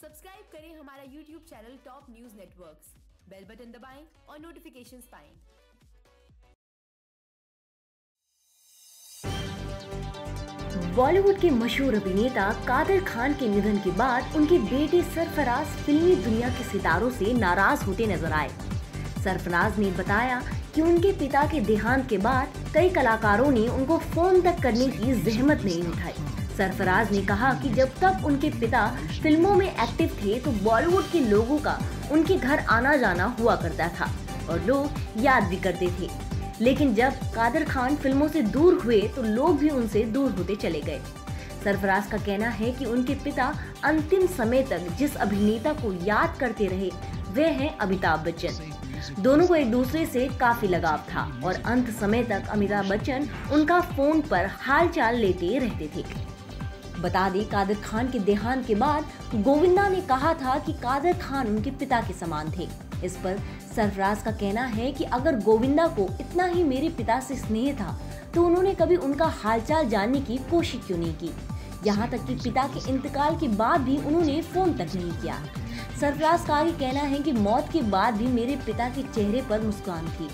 Subscribe करें हमारा YouTube channel top news networks. Bell button दबाएँ और नोटिफिकेशंस पाएँ। बॉलीवुड के मशहूर अभिनेता कादर खान के निधन के बाद उनके बेटे सरफराज फिल्मी दुनिया के सितारों से नाराज़ होते नज़र आए। सरफराज ने बताया कि उनके पिता के देहांत के बाद कई कलाकारों ने उनको फ़ोन तक करने की जहमत नहीं उठाई। सरफराज ने कहा कि जब तक उनके पिता फ़िल्मों में एक्टिव थे तो बॉलीवुड के लोगों का उनके घर आना जाना हुआ करता था और लोग याद भी करते थे। लेकिन जब कादर खान फ़िल्मों से दूर हुए तो लोग भी उनसे दूर होते चले गए। सरफराज का कहना है कि उनके पिता अंतिम समय तक जिस अभिनेता को याद करते रहे, वे हैं अमिताभ बच्चन। दोनों को एक दूसरे से काफ़ी लगाव था और अंत समय तक अमिताभ बच्चन उनका फ़ोन पर हालचाल लेते रहते थे। बता दें, कादर खान के देहांत के बाद गोविंदा ने कहा था कि कादर खान उनके पिता के समान थे। इस पर सरफराज का कहना है कि अगर गोविंदा को इतना ही मेरे पिता से स्नेह था तो उन्होंने कभी उनका हालचाल जानने की कोशिश क्यों नहीं की? यहाँ तक कि पिता के इंतकाल के बाद भी उन्होंने फ़ोन तक नहीं किया। सरफराज का आगे कहना है कि मौत के बाद भी मेरे पिता के चेहरे पर मुस्कान थी।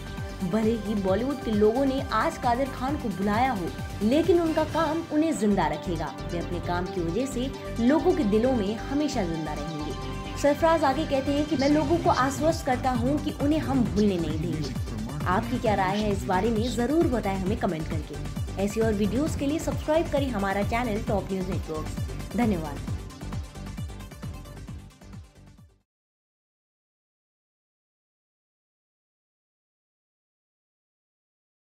भले ही बॉलीवुड के लोगों ने आज कादिर खान को बुलाया हो, लेकिन उनका काम उन्हें ज़िंदा रखेगा। वे अपने काम की वजह से लोगों के दिलों में हमेशा ज़िंदा रहेंगे। सरफराज आगे कहते हैं कि मैं लोगों को आश्वस्त करता हूँ कि उन्हें हम भूलने नहीं देंगे। आपकी क्या राय है इस बारे में ज़रूर बताएँ हमें कमेंट करके। ऐसी और वीडियोस के लिए सब्सक्राइब करें हमारा चैनल टॉप न्यूज़ नेटवर्क धन्यवाद।